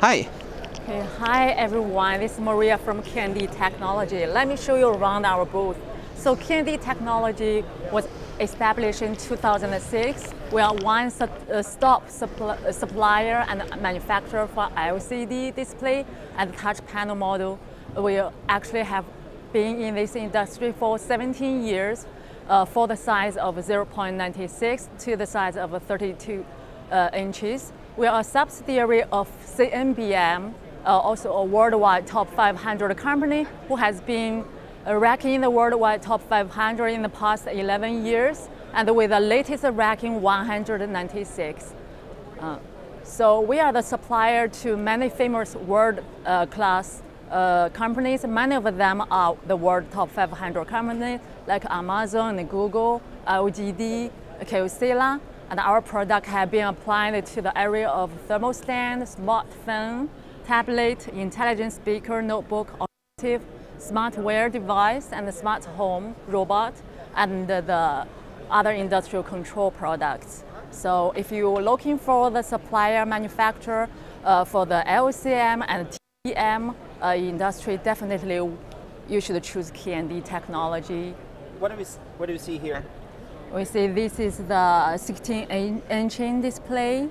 Hi. Okay, hi everyone, this is Maria from K&D Technology. Let me show you around our booth. So K&D Technology was established in 2006. We are one uh, stop uh, supplier and manufacturer for LCD display and touch panel model. We actually have been in this industry for 17 years uh, for the size of 0.96 to the size of 32 uh, inches. We are a subsidiary of CNBM, uh, also a worldwide top 500 company who has been uh, ranking in the worldwide top 500 in the past 11 years, and with the latest ranking 196. Uh, so we are the supplier to many famous world-class uh, uh, companies. Many of them are the world top 500 companies like Amazon and Google, LGD, Kyocera, and our product have been applied to the area of thermostat, smartphone, tablet, intelligent speaker, notebook, automotive, smart wear device, and smart home robot, and the other industrial control products. So if you're looking for the supplier manufacturer uh, for the LCM and TM uh, industry, definitely you should choose K&D technology. What do we, what do we see here? We see this is the 16 inch display.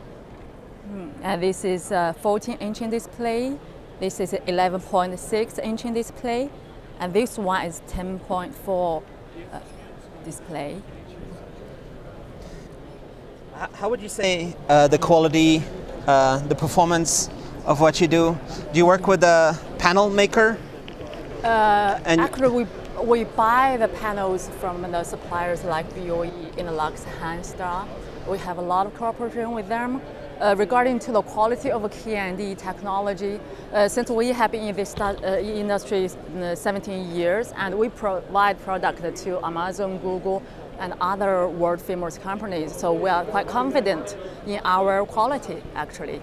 Hmm, and this is a 14 inch display. This is 11.6 inch display. And this one is 10.4 uh, display. How would you say uh, the quality, uh, the performance of what you do? Do you work with a panel maker? Uh, and actually, we we buy the panels from the suppliers like BOE, Innolux, HannStar. We have a lot of cooperation with them. Uh, regarding to the quality of K&D technology, uh, since we have been in this uh, industry 17 years and we provide product to Amazon, Google, and other world famous companies, so we are quite confident in our quality actually.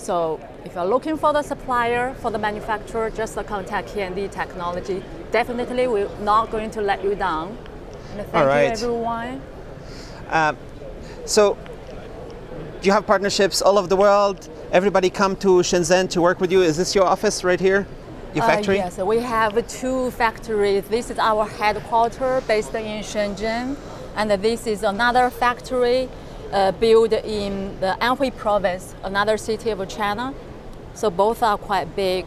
So if you're looking for the supplier, for the manufacturer, just contact K&D Technology. Definitely, we're not going to let you down. And thank All right. you, everyone. Uh, so, you have partnerships all over the world? Everybody come to Shenzhen to work with you. Is this your office right here? Your factory? Uh, yes, we have two factories. This is our headquarters based in Shenzhen, and this is another factory uh, built in the Anhui province, another city of China. So both are quite big.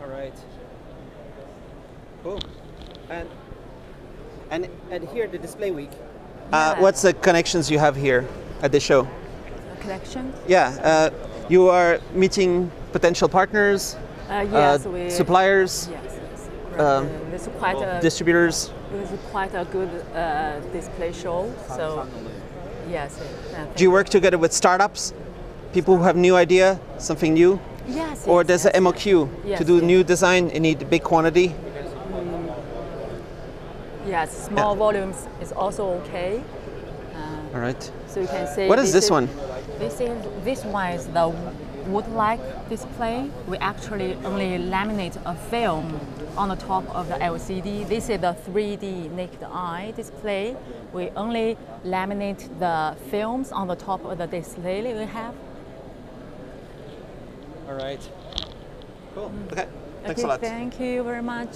All right. Cool. And and and here the display week. Uh, yeah. what's the connections you have here at the show? A connection? Yeah. Uh, you are meeting potential partners. Uh, yes, we, suppliers. Yes. yes. Um, this is quite a, distributors. This is quite a good uh, display show. So Yes. Do you work together with startups, people who have new idea, something new? Yes. Or yes, does yes, the MOQ yes, to do new design? You need big quantity. Mm. Yes, small yeah. volumes is also okay. Uh, All right. So you can see. What is this, this one? This is this one is the wood-like display. We actually only laminate a film on the top of the LCD. This is the 3D naked eye display. We only laminate the films on the top of the display we have. All right. Cool. Mm. Okay. Thanks okay, a lot. Thank you very much.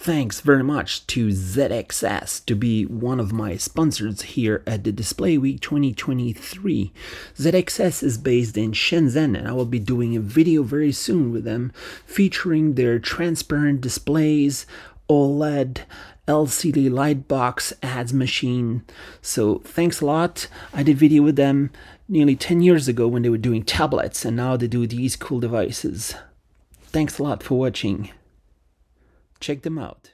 Thanks very much to ZXS to be one of my sponsors here at the Display Week 2023. ZXS is based in Shenzhen and I will be doing a video very soon with them featuring their transparent displays, OLED, LCD light box ads machine. So thanks a lot. I did video with them nearly 10 years ago when they were doing tablets and now they do these cool devices. Thanks a lot for watching check them out.